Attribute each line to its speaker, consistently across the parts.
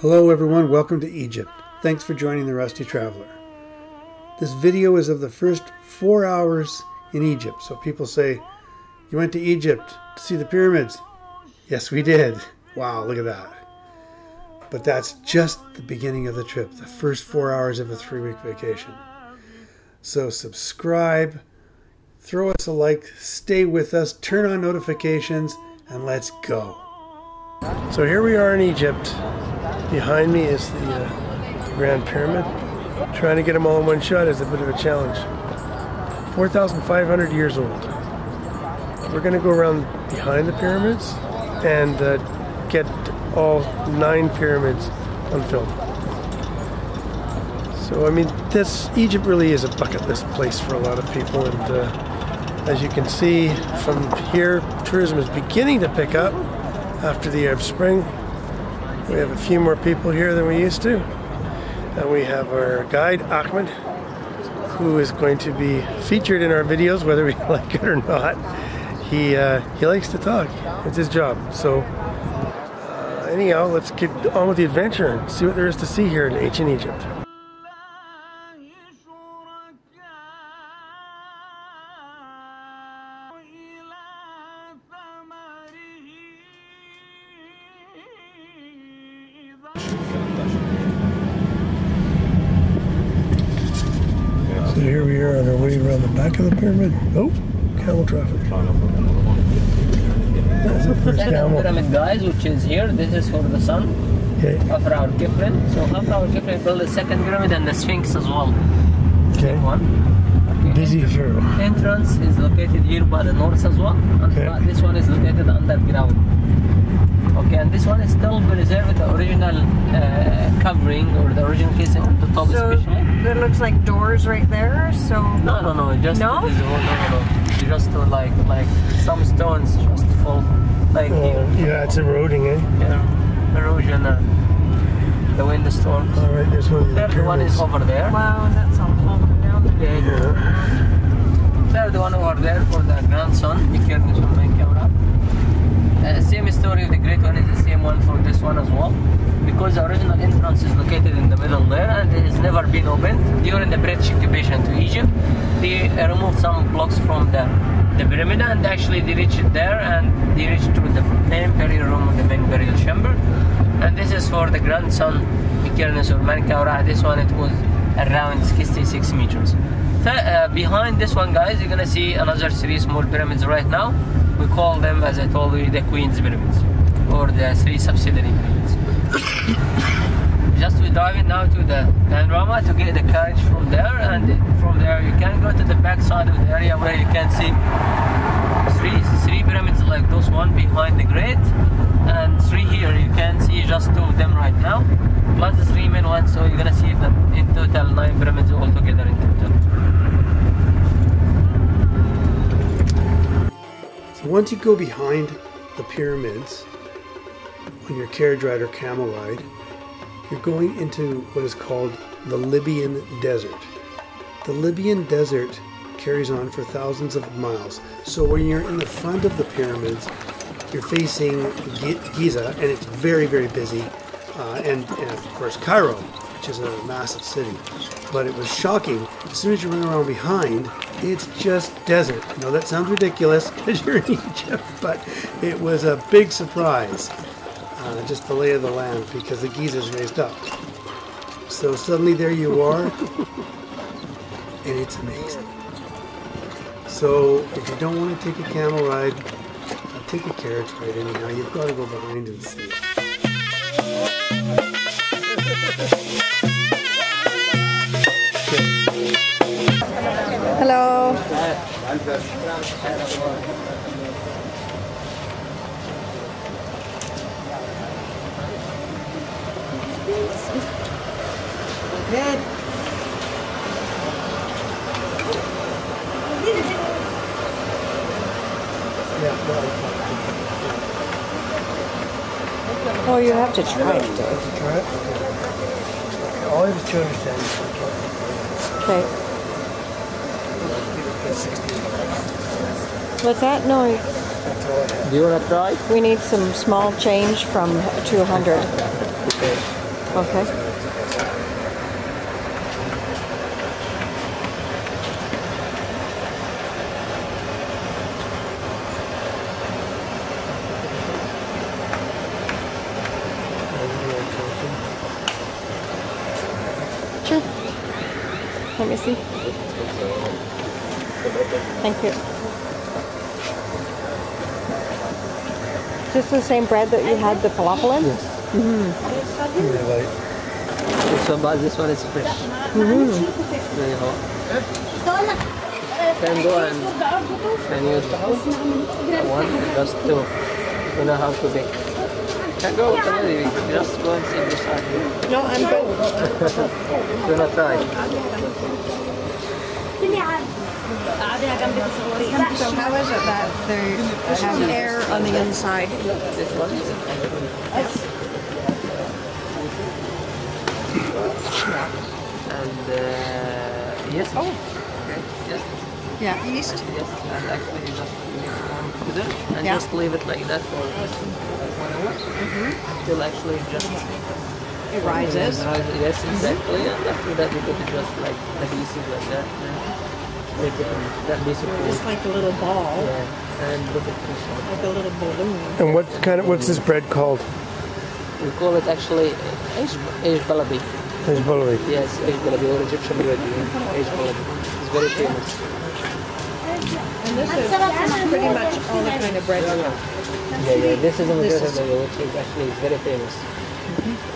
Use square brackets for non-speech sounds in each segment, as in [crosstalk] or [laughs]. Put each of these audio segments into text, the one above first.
Speaker 1: Hello everyone, welcome to Egypt. Thanks for joining the Rusty Traveller. This video is of the first four hours in Egypt. So people say, you went to Egypt to see the pyramids. Yes, we did. Wow, look at that. But that's just the beginning of the trip, the first four hours of a three week vacation. So subscribe, throw us a like, stay with us, turn on notifications, and let's go. So here we are in Egypt. Behind me is the, uh, Grand Pyramid. Trying to get them all in one shot is a bit of a challenge. 4,500 years old. We're going to go around behind the pyramids and uh, get all nine pyramids on film. So, I mean, this Egypt really is a bucket list place for a lot of people, and uh, as you can see from here, tourism is beginning to pick up after the Arab Spring. We have a few more people here than we used to. And we have our guide, Ahmed, who is going to be featured in our videos, whether we [laughs] like it or not. He, uh, he likes to talk. It's his job. So, uh, anyhow, let's get on with the adventure and see what there is to see here in ancient Egypt. Here we are on our way around the back of the pyramid. Oh, camel traffic. That's the first
Speaker 2: Second
Speaker 1: camel.
Speaker 2: pyramid, guys, which is here. This is for the sun
Speaker 1: Okay,
Speaker 2: of our Chephren. So our Chephren built the second pyramid and the Sphinx as well.
Speaker 1: okay.
Speaker 2: One. Okay.
Speaker 1: Busy Pharaoh.
Speaker 2: Entrance is located here by the north as well. And
Speaker 1: Okay.
Speaker 2: this one is located underground. Okay, and this one is still preserved the original uh, covering or the original casing on the top
Speaker 3: So
Speaker 2: especially.
Speaker 3: there looks like doors right there. So
Speaker 2: No, no, no, just
Speaker 3: No?
Speaker 2: this is- no, no, no. Just to like like some stones just fall like
Speaker 1: Oh,
Speaker 2: here.
Speaker 1: yeah, it's eroding, eh?
Speaker 2: Yeah, erosion, uh, the windstorms.
Speaker 1: All right, there's one the
Speaker 2: Third one is over there.
Speaker 3: wow, that's all falling down.
Speaker 2: Yeah.
Speaker 1: Yeah.
Speaker 2: Third one over there for the grandson. Mykerinos on my camera. Uh, same story of the great one is the same one for this one as well. Because the original entrance is located in the middle there and it has never been opened. During the British occupation to Egypt, they uh, removed some blocks from the, the pyramid and actually they reached there and they reached to the main burial room or the main burial chamber. And this is for the grandson, Mykerinos or Menkaura. This one it was around 66 meters. Uh, behind this one, guys, you're gonna see another three small pyramids right now. We call them, as I told you, the Queen's pyramids or the three subsidiary pyramids. [coughs] Just we're driving now to the panorama to get the carriage from there, and from there you can go to the back side of the area where you can see three three pyramids like those one behind the great, and three here. You can see just two of them right now, plus the three main ones. So you're gonna see that in total nine pyramids altogether in
Speaker 1: once you go behind the pyramids on your carriage ride or camel ride, you're going into what is called the Libyan Desert. The Libyan Desert carries on for thousands of miles. So when you're in the front of the pyramids, you're facing Giza, and it's very, very busy, uh, and, and of course Cairo, which is a massive city. But it was shocking. As soon as you run around behind, it's just desert. I know that sounds ridiculous [laughs] because you're in Egypt, but it was a big surprise. Uh, just the lay of the land because the Giza's raised up. So suddenly there you are, [laughs] and it's amazing. So if you don't want to take a camel ride, take a carriage ride anyhow. You've got to go behind and see. Well,
Speaker 3: Oh, you have to try it.
Speaker 1: let's try it. Okay. Oh, All I have is to understand is
Speaker 3: Okay.
Speaker 1: It's 60
Speaker 3: What's that? No,
Speaker 1: That's all I have.
Speaker 2: Do you wanna try?
Speaker 3: we need some small change from 200.
Speaker 2: Okay.
Speaker 3: Okay. Sure. Let me see. Thank you. Is this the same bread that you had the falafel in?
Speaker 1: Really light.
Speaker 2: This one, but this one is fresh. Hmm. Very hot. Can go and can use that one, just two. you know how to bake. Can go already. Just go and see this side.
Speaker 3: No, I'm.
Speaker 2: Do [laughs] not try.
Speaker 3: So how is it that they have air on the inside?
Speaker 2: This one. And uh, yes. Oh. Okay. Yes.
Speaker 3: Yeah, yeast.
Speaker 2: Yes. And actually you just mix one together and
Speaker 3: Yeah.
Speaker 2: just leave it like that for one hour. Till actually just
Speaker 3: It rises.
Speaker 2: Rise- Yes, exactly. And after that you put it just like adhesive like that. And make it that basically.
Speaker 3: Just like a little ball,
Speaker 2: Yeah. And put it inside.
Speaker 3: like a little balloon.
Speaker 1: And what kind of what's this bread called?
Speaker 2: We call it actually Aish Aish Baladi.
Speaker 1: There's Bolivia.
Speaker 2: Yes, Aish Baladi or Egyptian bread. yeah. Baladi. It's very famous.
Speaker 3: And this is pretty much all the kind of bread you want.
Speaker 2: Yeah, yeah. This is a
Speaker 3: This
Speaker 2: Majorca
Speaker 3: is-
Speaker 2: Baladi, which is actually very famous.
Speaker 1: Mm-hmm.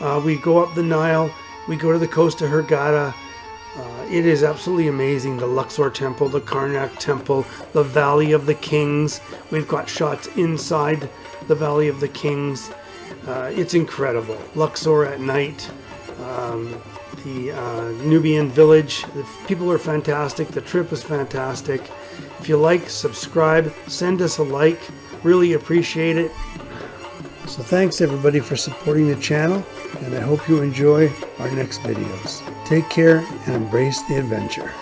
Speaker 1: Uh, we go up the Nile, we go to the coast of Hurghada. Uh, it is absolutely amazing. The Luxor Temple, the Karnak Temple, the Valley of the Kings. We've got shots inside the Valley of the Kings. Uh, it's incredible. Luxor at night, um, the uh, Nubian village. The people are fantastic. The trip is fantastic. If you like, subscribe, send us a like. Really appreciate it. So thanks everybody for supporting the channel, and I hope you enjoy our next videos. Take care and embrace the adventure.